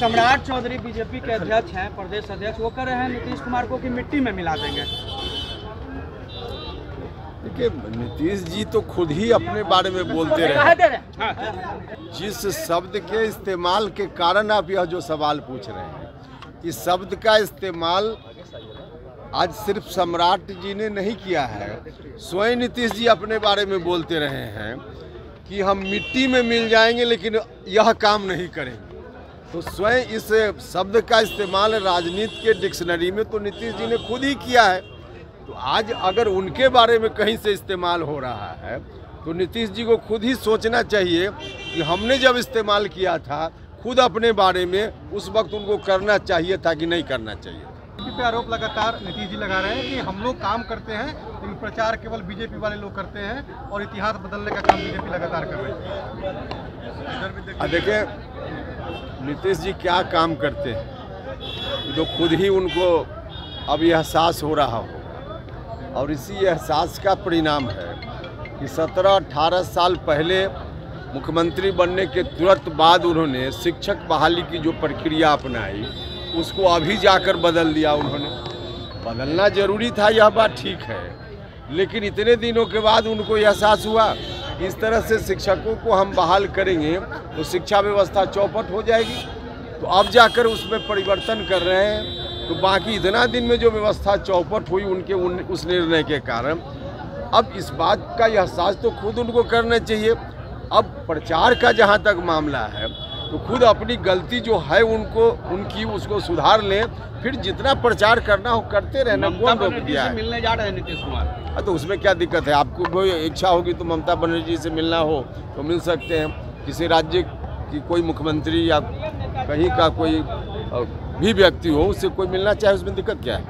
सम्राट चौधरी बीजेपी के अध्यक्ष हैं प्रदेश अध्यक्ष। वो कह रहे हैं नीतीश कुमार को कि मिट्टी में मिला देंगे। देखिए नीतीश जी तो खुद ही अपने बारे में बोलते रहे। जिस शब्द के इस्तेमाल के कारण आप यह जो सवाल पूछ रहे हैं इस शब्द का इस्तेमाल आज सिर्फ़ सम्राट जी ने नहीं किया है। स्वयं नीतीश जी अपने बारे में बोलते रहे हैं कि हम मिट्टी में मिल जाएँगे लेकिन यह काम नहीं करेंगे। तो स्वयं इस शब्द का इस्तेमाल राजनीति के डिक्शनरी में तो नीतीश जी ने खुद ही किया है। तो आज अगर उनके बारे में कहीं से इस्तेमाल हो रहा है तो नीतीश जी को खुद ही सोचना चाहिए कि हमने जब इस्तेमाल किया था खुद अपने बारे में उस वक्त उनको करना चाहिए था कि नहीं करना चाहिए बीजेपी पे आरोप लगातार नीतीश जी लगा रहे हैं कि हम लोग काम करते हैं लेकिन प्रचार केवल बीजेपी वाले लोग करते हैं और इतिहास बदलने का काम बीजेपी लगातार कर रही है। देखिए नीतीश जी क्या काम करते हैं? जो खुद ही उनको अब एहसास हो रहा हो। और इसी एहसास का परिणाम है कि 17-18 साल पहले मुख्यमंत्री बनने के तुरंत बाद उन्होंने शिक्षक बहाली की जो प्रक्रिया अपनाई, उसको अभी जाकर बदल दिया उन्होंने। बदलना ज़रूरी था, यह बात ठीक है। लेकिन इतने दिनों के बाद उनको एहसास हुआ इस तरह से शिक्षकों को हम बहाल करेंगे तो शिक्षा व्यवस्था चौपट हो जाएगी। तो अब जाकर उसमें परिवर्तन कर रहे हैं। तो बाकी इतना दिन में जो व्यवस्था चौपट हुई उनके उन, उस निर्णय के कारण। अब इस बात का एहसास तो खुद उनको करना चाहिए। अब प्रचार का जहाँ तक मामला है तो खुद अपनी गलती जो है उनको उनकी उसको सुधार लें। फिर जितना प्रचार करना हो करते रहना ममता कौन रोक बनर्जी दिया है? मिलने जा रहे हैं नीतीश कुमार। हाँ, तो उसमें क्या दिक्कत है? आपको कोई इच्छा होगी तो ममता बनर्जी से मिलना हो तो मिल सकते हैं। किसी राज्य की कोई मुख्यमंत्री या कहीं का कोई भी व्यक्ति हो उससे कोई मिलना चाहे उसमें दिक्कत क्या है?